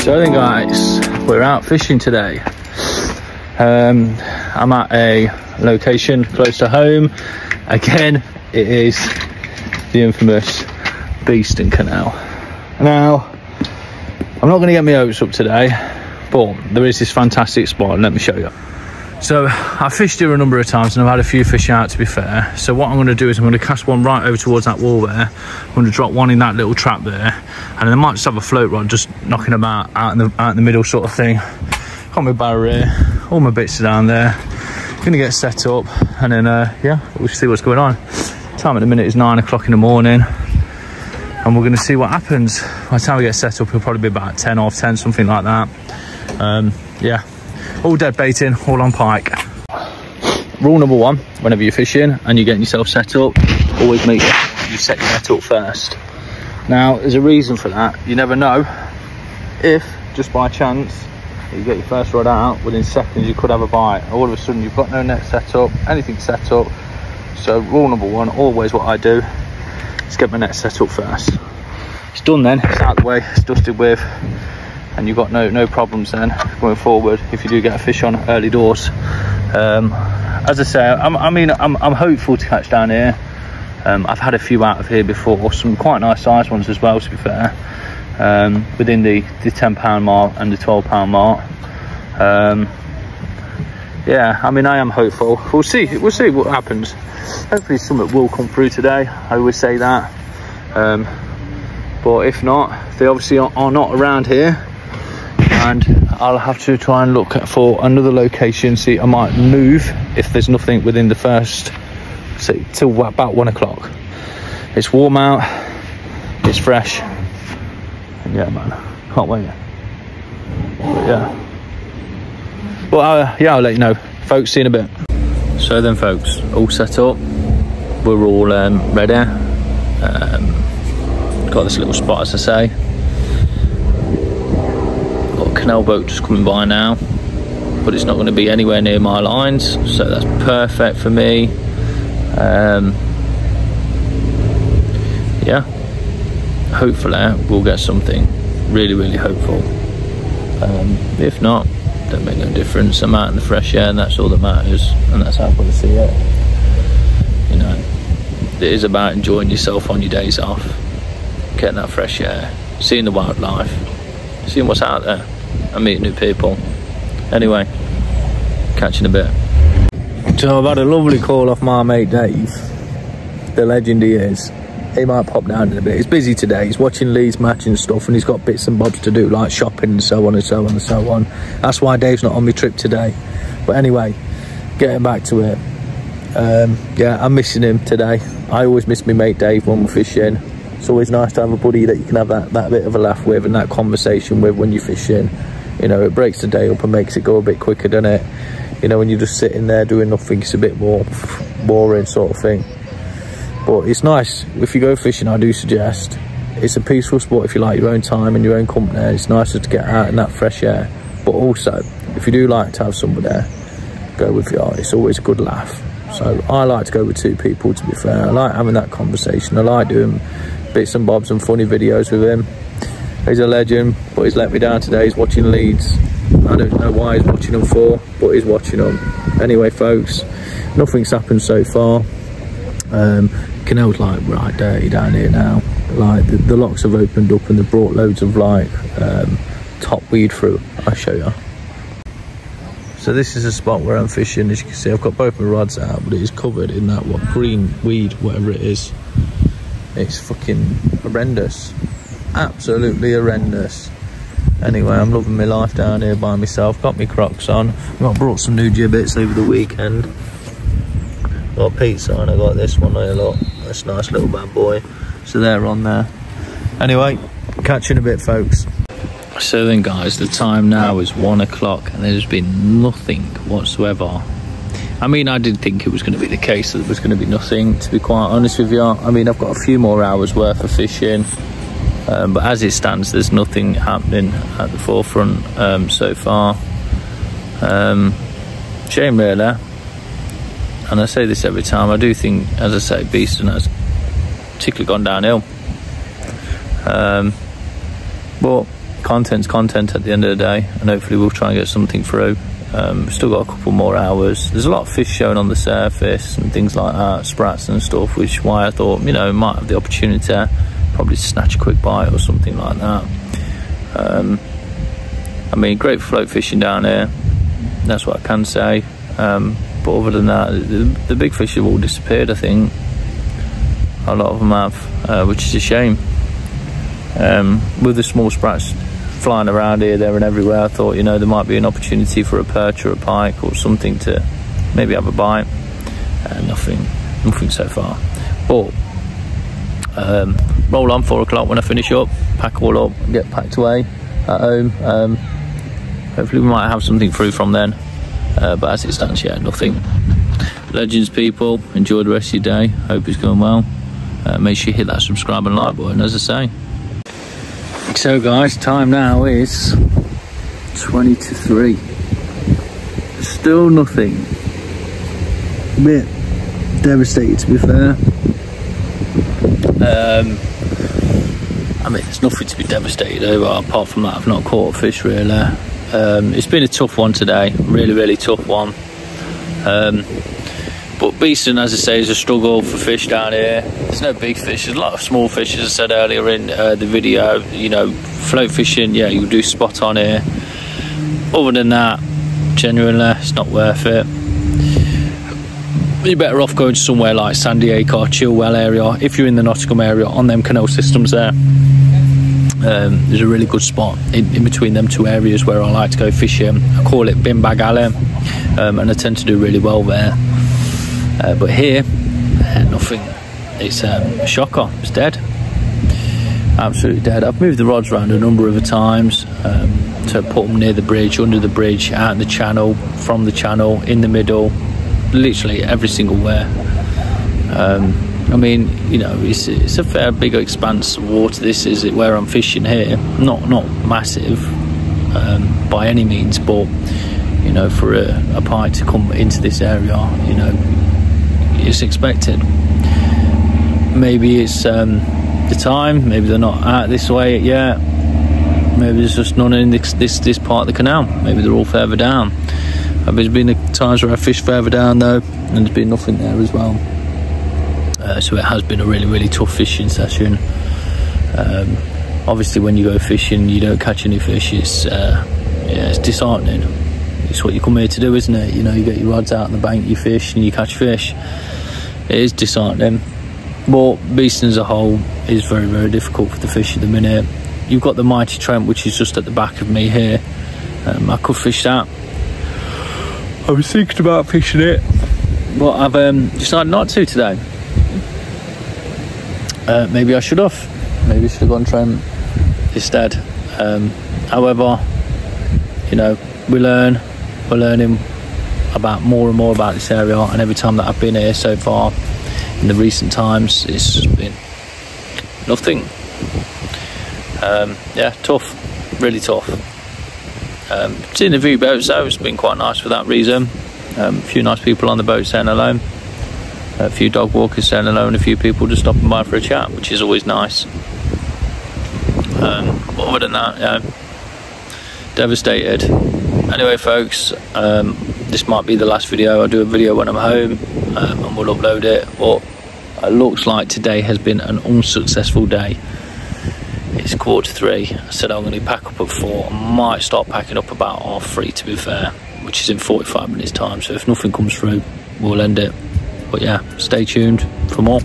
So then guys, we're out fishing today. Um, I'm at a location close to home. Again, it is the infamous Beeston Canal. Now, I'm not going to get my hopes up today, but there is this fantastic spot, and let me show you. So I've fished here a number of times and I've had a few fish out to be fair. So what I'm going to do is I'm going to cast one right over towards that wall there. I'm going to drop one in that little trap there and then I might just have a float rod just knocking about out in the, out in the middle sort of thing. Got my barrow here, all my bits are down there. Going to get set up and then uh, yeah, we'll see what's going on. Time at the minute is nine o'clock in the morning and we're going to see what happens. By the time we get set up, it'll probably be about 10 off 10, something like that. Um, yeah, all dead baiting, all on pike. Rule number one, whenever you're fishing and you're getting yourself set up, always make sure you set your net up first. Now, there's a reason for that. You never know if, just by chance, you get your first rod out, within seconds you could have a bite. All of a sudden you've got no net set up, anything set up. So rule number one, always what I do is get my net set up first. It's done then, it's out of the way, it's dusted with, and you've got no no problems then going forward if you do get a fish on early doors. Um, as i say I'm, i mean I'm, I'm hopeful to catch down here. Um, i've had a few out of here before some quite nice sized ones as well to be fair. Um, within the the 10 pound mark and the 12 pound mark. Um, yeah i mean i am hopeful. We'll see we'll see what happens. Hopefully something will come through today i always say that. Um, but if not they obviously are, are not around here and I'll have to try and look for another location see I might move if there's nothing within the first say till about one o'clock. It's warm out it's fresh. And yeah man can't wait. But yeah. Well uh, yeah I'll let you know. Folks see you in a bit. So then folks all set up. We're all um, ready. Um, got this little spot as I say canal boat just coming by now but it's not going to be anywhere near my lines so that's perfect for me. Um, yeah. Hopefully we'll get something really really hopeful. Um, if not don't make no difference. I'm out in the fresh air and that's all that matters and that's how I want to see it. You know it is about enjoying yourself on your days off getting that fresh air seeing the wildlife seeing what's out there and meet new people. Anyway, catch you in a bit. So I've had a lovely call off my mate Dave, the legend he is. He might pop down in a bit. He's busy today. He's watching Leeds match and stuff, and he's got bits and bobs to do, like shopping and so on and so on and so on. That's why Dave's not on my trip today. But anyway, getting back to it. Um, yeah, I'm missing him today. I always miss my mate Dave when we're fishing. It's always nice to have a buddy that you can have that, that bit of a laugh with and that conversation with when you're fishing you know it breaks the day up and makes it go a bit quicker doesn't it? You know when you're just sitting there doing nothing it's a bit more boring sort of thing. But it's nice. If you go fishing i do suggest it's a peaceful sport if you like your own time and your own company. It's nicer to get out in that fresh air. But also if you do like to have somebody there go with your it's always a good laugh. So i like to go with two people to be fair. I like having that conversation. I like doing bits and bobs and funny videos with him He's a legend, but he's let me down today. He's watching Leeds. I don't know why he's watching them for, but he's watching them. Anyway, folks, nothing's happened so far. Um, Canal's like right dirty down here now. Like the, the, locks have opened up and they've brought loads of like um, top weed through. I'll show you. So this is a spot where I'm fishing. As you can see, I've got both my rods out, but it is covered in that what green weed, whatever it is. It's fucking horrendous absolutely horrendous. Anyway, I'm loving my life down here by myself. Got my Crocs on. I brought some new Jibbitz over the weekend. Got pizza and I got this one there, look. This nice little bad boy. So they're on there. Anyway, catch you in a bit, folks. So then, guys, the time now is one o'clock and there's been nothing whatsoever. I mean, I did think it was going to be the case that there was going to be nothing, to be quite honest with you. I mean, I've got a few more hours worth of fishing. Um, but as it stands, there's nothing happening at the forefront um, so far. Um, shame, really. And I say this every time. I do think, as I say, Beeston has particularly gone downhill. Um, but content's content at the end of the day, and hopefully we'll try and get something through. Um, still got a couple more hours. There's a lot of fish showing on the surface and things like that, sprats and stuff, which why I thought, you know, might have the opportunity probably snatch a quick bite or something like that. Um, I mean, great float fishing down here. That's what I can say. Um, but other than that, the, the, big fish have all disappeared. I think a lot of them have, uh, which is a shame. Um, with the small sprats flying around here, there, and everywhere, I thought you know there might be an opportunity for a perch or a pike or something to maybe have a bite. Uh, nothing, nothing so far. But um, roll on four o'clock when I finish up, pack all up, get packed away at home. Um, hopefully, we might have something through from then. Uh, but as it stands, yeah, nothing. Legends people, enjoy the rest of your day. Hope it's going well. Uh, make sure you hit that subscribe and like button, as I say. So, guys, time now is 20 to 3. Still nothing. A bit devastated, to be fair. Um, nothing to be devastated over apart from that I've not caught a fish really. Um, it's been a tough one today, really, really tough one. Um, but Beeston, as I say, is a struggle for fish down here. There's no big fish. There's a lot of small fish, as I said earlier in uh, the video. You know, float fishing, yeah, you do spot on here. Other than that, genuinely, it's not worth it. You're better off going somewhere like Sandiacre, Chilwell area. If you're in the Nottingham area, on them canal systems there. Um, there's a really good spot in, in, between them two areas where I like to go fishing. I call it Bin Bag Alley, um, and I tend to do really well there. Uh, but here, uh, nothing. It's um, a shocker. It's dead. Absolutely dead. I've moved the rods around a number of times um, to put them near the bridge, under the bridge, out in the channel, from the channel, in the middle, literally every single where. I mean, you know, it's, it's a fair big expanse of water. This is where I'm fishing here. Not not massive um, by any means, but you know, for a, a pike to come into this area, you know, it's expected. Maybe it's um, the time. Maybe they're not out this way yet. Maybe there's just none in this this, this part of the canal. Maybe they're all further down. There's been times where I fished further down though, and there's been nothing there as well. Uh, so it has been a really, really tough fishing session. Um, obviously, when you go fishing, you don't catch any fish. It's uh, yeah, it's disheartening. It's what you come here to do, isn't it? You know, you get your rods out on the bank, you fish, and you catch fish. It is disheartening. But Beeston as a whole is very, very difficult for the fish at the minute. You've got the Mighty Trent, which is just at the back of me here. Um, I could fish that. I was thinking about fishing it, but I've um, decided not to today. Uh, maybe I should have. Maybe I should have gone Trent instead. Um, however, you know, we learn. We're learning about more and more about this area, and every time that I've been here so far, in the recent times, it's been nothing. Um, yeah, tough, really tough. Um, seeing the view boats though, it's been quite nice for that reason. Um, a few nice people on the boat saying hello a few dog walkers standing alone, a few people just stopping by for a chat, which is always nice. Um, other than that, yeah, devastated. Anyway, folks, um, this might be the last video. I'll do a video when I'm home um, and we'll upload it. But it looks like today has been an unsuccessful day. It's quarter three. I said I'm going to pack up at four. I might start packing up about half three, to be fair, which is in 45 minutes' time. So if nothing comes through, we'll end it. But yeah, stay tuned for more.